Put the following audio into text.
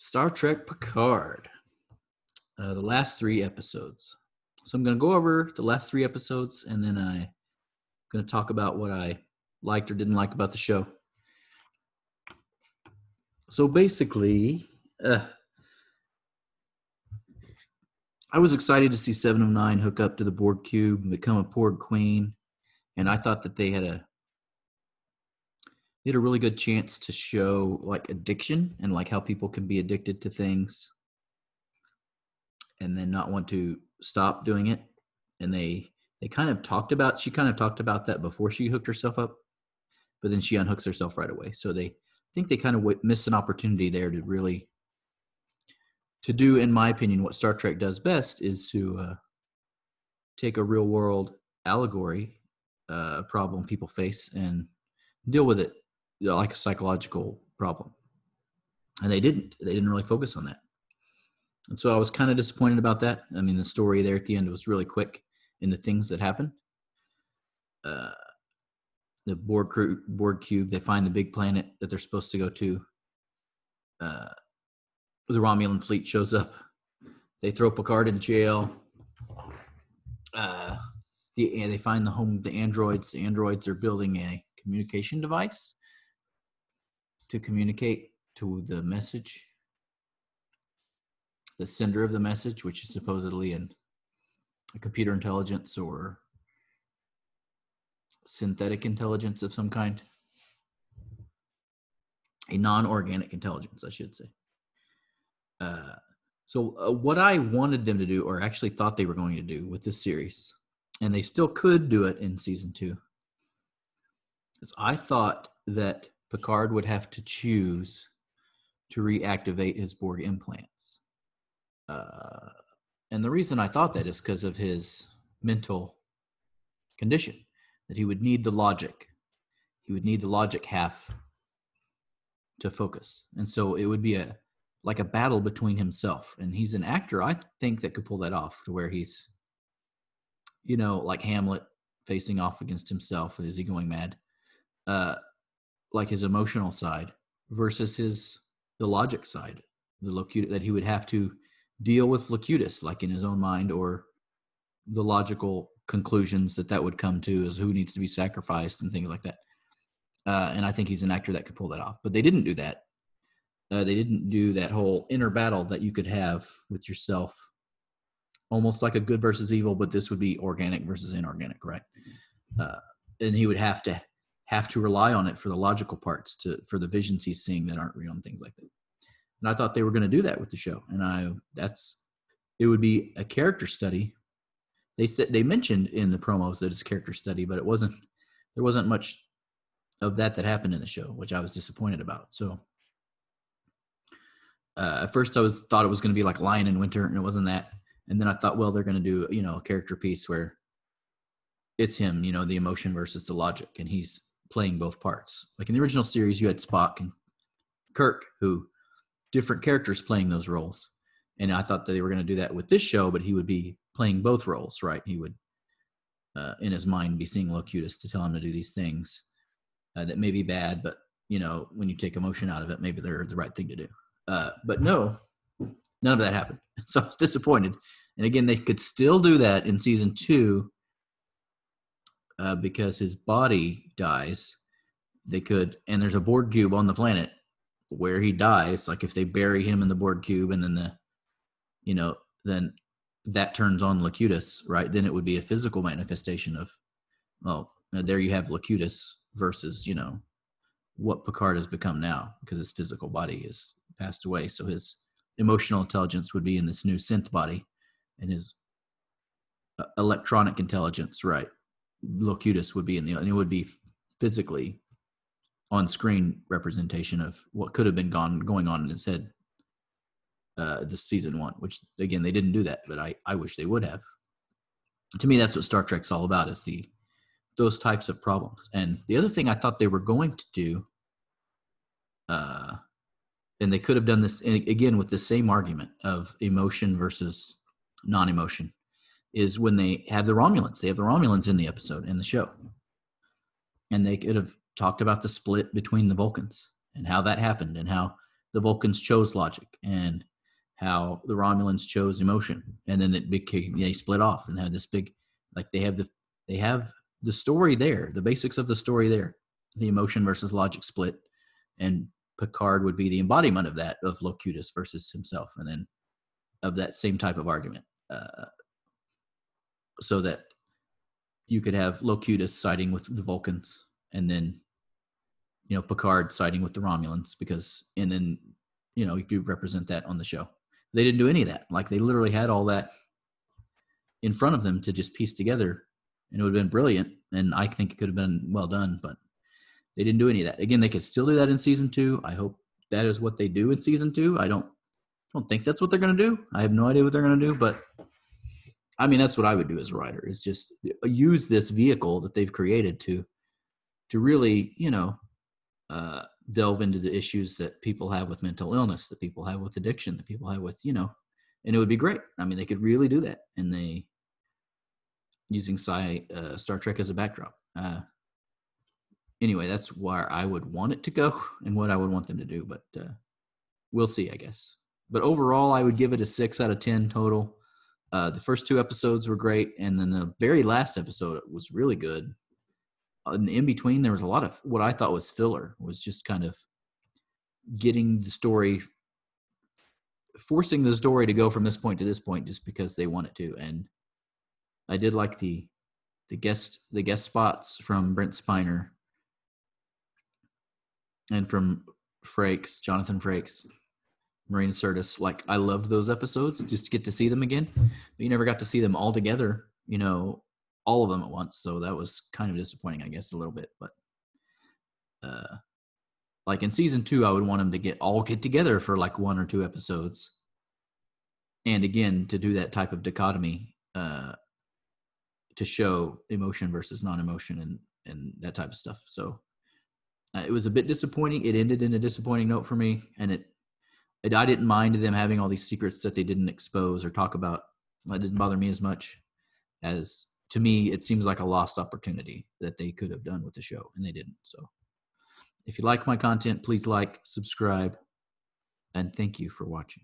Star Trek Picard, uh, the last three episodes. So I'm going to go over the last three episodes, and then I'm going to talk about what I liked or didn't like about the show. So basically, uh, I was excited to see Seven of Nine hook up to the Borg cube and become a Borg queen, and I thought that they had a had a really good chance to show like addiction and like how people can be addicted to things and then not want to stop doing it. And they they kind of talked about she kind of talked about that before she hooked herself up but then she unhooks herself right away. So they I think they kind of w- missed an opportunity there to really to do in my opinion what star trek does best is to uh, take a real world allegory uh, problem people face and deal with it like a psychological problem and they didn't they didn't really focus on that and so i was kind of disappointed about that i mean the story there at the end was really quick in the things that happened uh, the crew, Borg cube. They find the big planet that they're supposed to go to. Uh, the Romulan fleet shows up. They throw Picard in jail. Uh, the, they find the home of the androids. The androids are building a communication device to communicate to the message, the sender of the message, which is supposedly in a computer intelligence or synthetic intelligence of some kind. A non organic intelligence, I should say. Uh, so, uh, what I wanted them to do, or actually thought they were going to do with this series, and they still could do it in season two, is I thought that Picard would have to choose to reactivate his Borg implants. Uh, and the reason I thought that is because of his mental condition that he would need the logic. He would need the logic half to focus. And so it would be a like a battle between himself and he's an actor I think that could pull that off to where he's you know like Hamlet facing off against himself is he going mad uh like his emotional side versus his the logic side the locutus that he would have to deal with locutus like in his own mind or the logical conclusions that that would come to is who needs to be sacrificed and things like that. Uh, and I think he's an actor that could pull that off. But they didn't do that. Uh, they didn't do that whole inner battle that you could have with yourself, almost like a good versus evil. But this would be organic versus inorganic, right? Uh, and he would have to have to rely on it for the logical parts to for the visions he's seeing that aren't real and things like that. And I thought they were going to do that with the show, and I that's it would be a character study they said they mentioned in the promos that it's character study, but it wasn't. There wasn't much of that that happened in the show, which I was disappointed about. So uh, at first, I was thought it was going to be like Lion in Winter, and it wasn't that. And then I thought, well, they're going to do you know a character piece where it's him, you know, the emotion versus the logic, and he's playing both parts. Like in the original series, you had Spock and Kirk, who different characters playing those roles. And I thought that they were going to do that with this show, but he would be playing both roles, right? He would, uh, in his mind, be seeing Locutus to tell him to do these things uh, that may be bad, but you know, when you take emotion out of it, maybe they're the right thing to do. Uh, but no, none of that happened. So I was disappointed. And again, they could still do that in season two uh, because his body dies. They could, and there's a Borg cube on the planet where he dies. Like if they bury him in the Borg cube, and then the, you know, then that turns on Locutus, right? Then it would be a physical manifestation of, well, there you have Locutus versus, you know, what Picard has become now because his physical body is passed away. So his emotional intelligence would be in this new synth body and his uh, electronic intelligence, right? Locutus would be in the, and it would be physically on screen representation of what could have been gone going on in his head uh, this season one, which again they didn't do that, but I I wish they would have. To me, that's what Star Trek's all about: is the those types of problems. And the other thing I thought they were going to do, uh, and they could have done this again with the same argument of emotion versus non-emotion, is when they have the Romulans. They have the Romulans in the episode in the show, and they could have talked about the split between the Vulcans and how that happened and how the Vulcans chose logic and how the Romulans chose emotion, and then it became they split off and had this big like they have the they have the story there, the basics of the story there, the emotion versus logic split, and Picard would be the embodiment of that of Locutus versus himself, and then of that same type of argument, uh, so that you could have Locutus siding with the Vulcans, and then you know Picard siding with the Romulans because, and then you know you could represent that on the show. They didn't do any of that. Like they literally had all that in front of them to just piece together, and it would have been brilliant. And I think it could have been well done, but they didn't do any of that. Again, they could still do that in season two. I hope that is what they do in season two. I don't don't think that's what they're going to do. I have no idea what they're going to do, but I mean that's what I would do as a writer is just use this vehicle that they've created to to really, you know, uh, delve into the issues that people have with mental illness, that people have with addiction, that people have with, you know, and it would be great. I mean, they could really do that, and they using sci uh, Star Trek as a backdrop. Uh, anyway, that's where I would want it to go and what I would want them to do, but uh, we'll see, I guess. But overall, I would give it a six out of ten total. Uh, the first two episodes were great, and then the very last episode was really good. In, in between, there was a lot of what I thought was filler. Was just kind of getting the story, forcing the story to go from this point to this point, just because they want it to. And I did like the the guest the guest spots from Brent Spiner and from Frakes, Jonathan Frakes, Marina Sirtis. Like I loved those episodes just to get to see them again. But you never got to see them all together, you know, all of them at once. So that was kind of disappointing, I guess, a little bit. But uh like in season two, I would want them to get all get together for like one or two episodes. And again, to do that type of dichotomy, uh to show emotion versus non-emotion and and that type of stuff. So uh, it was a bit disappointing. It ended in a disappointing note for me, and it, I didn't mind them having all these secrets that they didn't expose or talk about. It didn't bother me as much as to me. It seems like a lost opportunity that they could have done with the show, and they didn't. So, if you like my content, please like, subscribe, and thank you for watching.